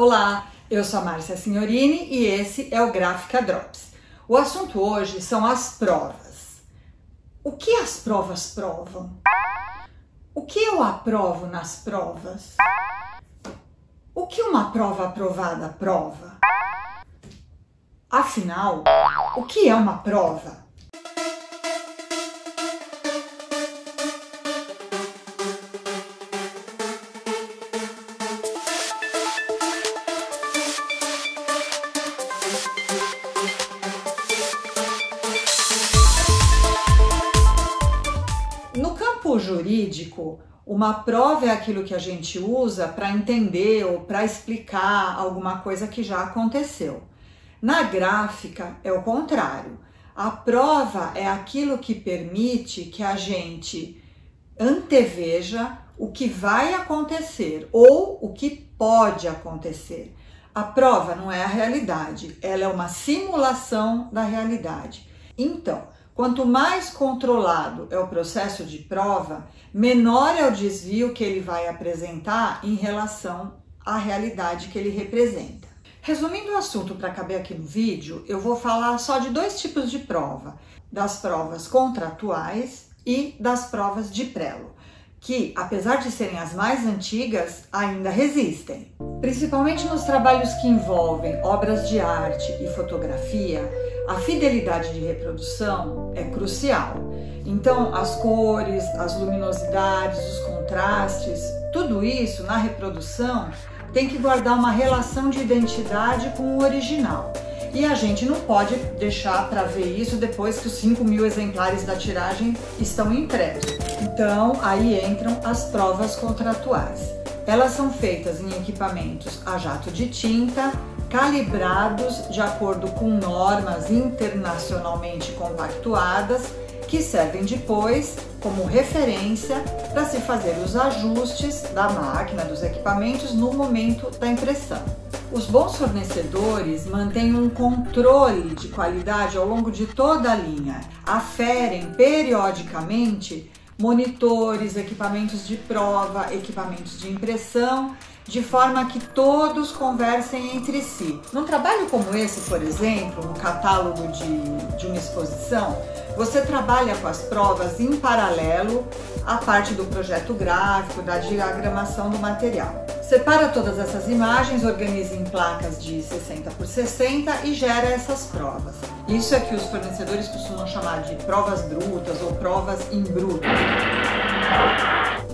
Olá, eu sou a Márcia Signorini e esse é o Gráfica Drops. O assunto hoje são as provas. O que as provas provam? O que eu aprovo nas provas? O que uma prova aprovada prova? Afinal, o que é uma prova? Jurídico, uma prova é aquilo que a gente usa para entender ou para explicar alguma coisa que já aconteceu. Na gráfica é o contrário. A prova é aquilo que permite que a gente anteveja o que vai acontecer ou o que pode acontecer. A prova não é a realidade, ela é uma simulação da realidade. Então, Quanto mais controlado é o processo de prova, menor é o desvio que ele vai apresentar em relação à realidade que ele representa. Resumindo o assunto para caber aqui no vídeo, eu vou falar só de dois tipos de prova: das provas contratuais e das provas de prelo, que, apesar de serem as mais antigas, ainda resistem. Principalmente nos trabalhos que envolvem obras de arte e fotografia, a fidelidade de reprodução é crucial. Então, as cores, as luminosidades, os contrastes, tudo isso na reprodução tem que guardar uma relação de identidade com o original. E a gente não pode deixar para ver isso depois que os 5 mil exemplares da tiragem estão impressos. Então, aí entram as provas contratuais. Elas são feitas em equipamentos a jato de tinta, calibrados de acordo com normas internacionalmente compactuadas que servem depois como referência para se fazer os ajustes da máquina, dos equipamentos no momento da impressão. Os bons fornecedores mantêm um controle de qualidade ao longo de toda a linha, aferem periodicamente monitores, equipamentos de prova, equipamentos de impressão de forma que todos conversem entre si. Num trabalho como esse, por exemplo, um catálogo de, de uma exposição, você trabalha com as provas em paralelo à parte do projeto gráfico, da diagramação do material. Separa todas essas imagens, organiza em placas de 60 por 60 e gera essas provas. Isso é que os fornecedores costumam chamar de provas brutas ou provas em bruto.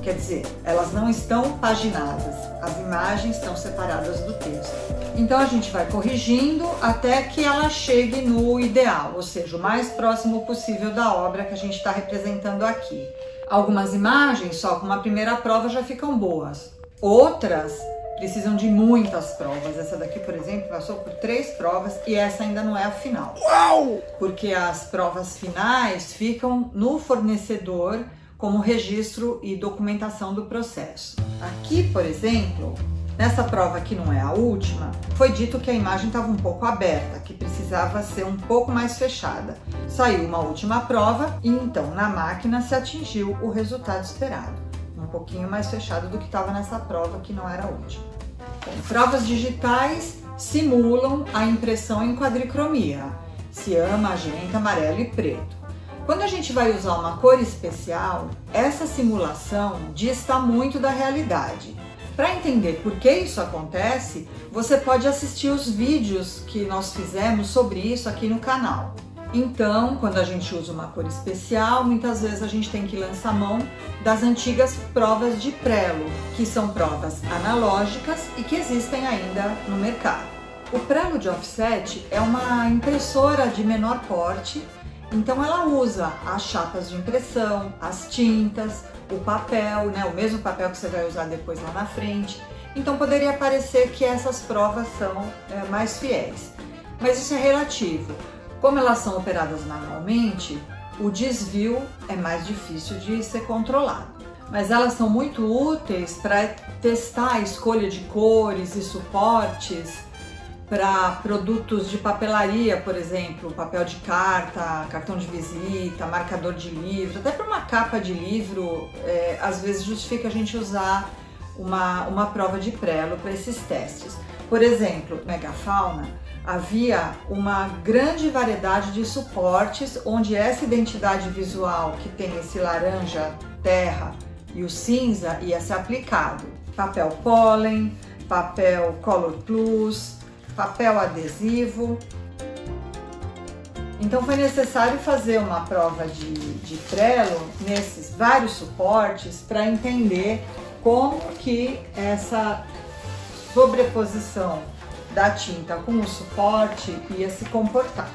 Quer dizer, elas não estão paginadas, as imagens estão separadas do texto. Então a gente vai corrigindo até que ela chegue no ideal, ou seja, o mais próximo possível da obra que a gente está representando aqui. Algumas imagens, só com uma primeira prova, já ficam boas. Outras precisam de muitas provas. Essa daqui, por exemplo, passou por três provas e essa ainda não é a final. Uau! Porque as provas finais ficam no fornecedor como registro e documentação do processo. Aqui, por exemplo, nessa prova que não é a última, foi dito que a imagem estava um pouco aberta, que precisava ser um pouco mais fechada. Saiu uma última prova e então na máquina se atingiu o resultado esperado, um pouquinho mais fechado do que estava nessa prova que não era a última. Bom, provas digitais simulam a impressão em quadricromia, cian, magenta, amarelo e preto. Quando a gente vai usar uma cor especial, essa simulação dista muito da realidade. Para entender por que isso acontece, você pode assistir os vídeos que nós fizemos sobre isso aqui no canal. Então, quando a gente usa uma cor especial, muitas vezes a gente tem que lançar mão das antigas provas de prelo, que são provas analógicas e que existem ainda no mercado. O prelo de offset é uma impressora de menor porte então ela usa as chapas de impressão, as tintas, o papel, né, o mesmo papel que você vai usar depois lá na frente. Então poderia parecer que essas provas são é, mais fiéis, mas isso é relativo. Como elas são operadas manualmente, o desvio é mais difícil de ser controlado. Mas elas são muito úteis para testar a escolha de cores e suportes para produtos de papelaria, por exemplo, papel de carta, cartão de visita, marcador de livro, até para uma capa de livro, é, às vezes justifica a gente usar uma, uma prova de prelo para esses testes. Por exemplo, megafauna havia uma grande variedade de suportes onde essa identidade visual que tem esse laranja terra e o cinza ia ser aplicado. Papel pólen, papel Color Plus, papel adesivo. Então foi necessário fazer uma prova de, de Trello nesses vários suportes para entender como que essa sobreposição da tinta com o suporte ia se comportar.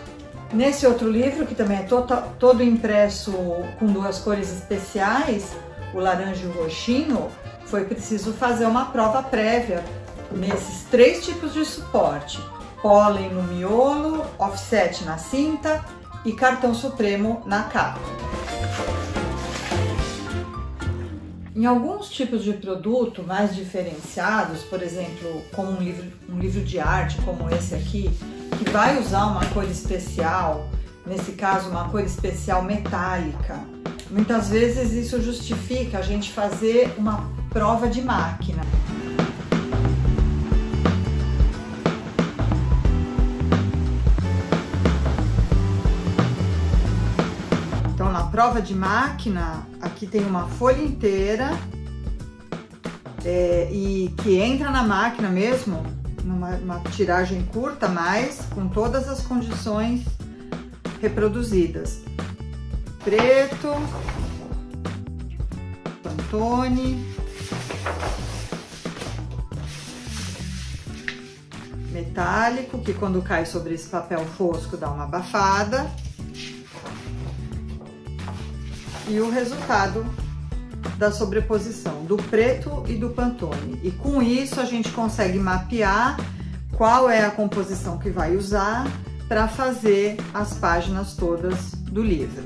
Nesse outro livro, que também é todo, todo impresso com duas cores especiais, o laranja e o roxinho, foi preciso fazer uma prova prévia nesses três tipos de suporte: pólen no miolo, offset na cinta e cartão supremo na capa. Em alguns tipos de produto mais diferenciados, por exemplo, como um livro, um livro de arte como esse aqui, que vai usar uma cor especial, nesse caso uma cor especial metálica, muitas vezes isso justifica a gente fazer uma prova de máquina. Prova de máquina, aqui tem uma folha inteira é, e que entra na máquina mesmo, numa tiragem curta, mas com todas as condições reproduzidas. Preto, Pantone, metálico, que quando cai sobre esse papel fosco dá uma abafada. E o resultado da sobreposição do preto e do Pantone. E com isso a gente consegue mapear qual é a composição que vai usar para fazer as páginas todas do livro.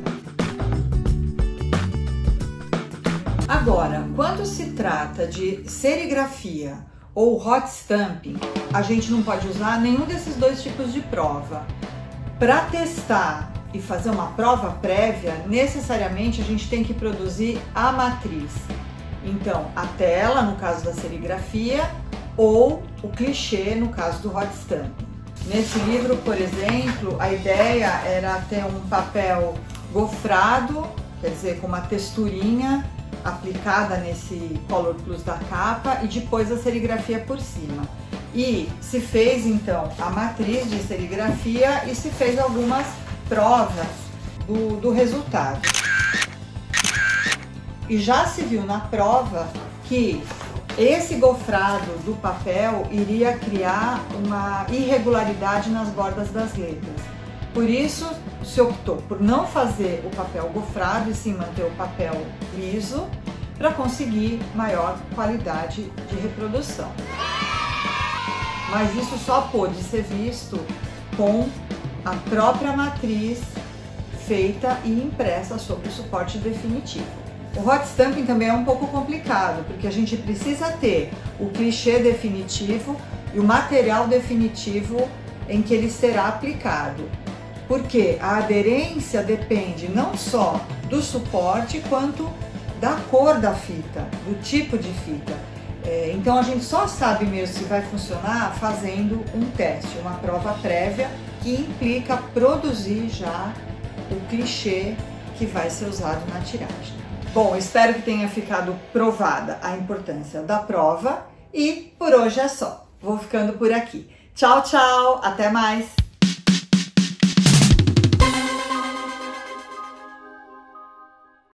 Agora, quando se trata de serigrafia ou hot stamping, a gente não pode usar nenhum desses dois tipos de prova. Para testar e fazer uma prova prévia, necessariamente a gente tem que produzir a matriz. Então, a tela, no caso da serigrafia, ou o clichê, no caso do hot stamp. Nesse livro, por exemplo, a ideia era ter um papel gofrado, quer dizer, com uma texturinha aplicada nesse Color Plus da capa e depois a serigrafia por cima. E se fez então a matriz de serigrafia e se fez algumas provas do, do resultado. E já se viu na prova que esse gofrado do papel iria criar uma irregularidade nas bordas das letras. Por isso, se optou por não fazer o papel gofrado e sim manter o papel liso para conseguir maior qualidade de reprodução. Mas isso só pôde ser visto com a própria matriz feita e impressa sobre o suporte definitivo. O hot stamping também é um pouco complicado, porque a gente precisa ter o clichê definitivo e o material definitivo em que ele será aplicado. Porque a aderência depende não só do suporte, quanto da cor da fita, do tipo de fita. É, então a gente só sabe mesmo se vai funcionar fazendo um teste, uma prova prévia que implica produzir já o clichê que vai ser usado na tiragem. Bom, espero que tenha ficado provada a importância da prova e por hoje é só. Vou ficando por aqui. Tchau, tchau, até mais!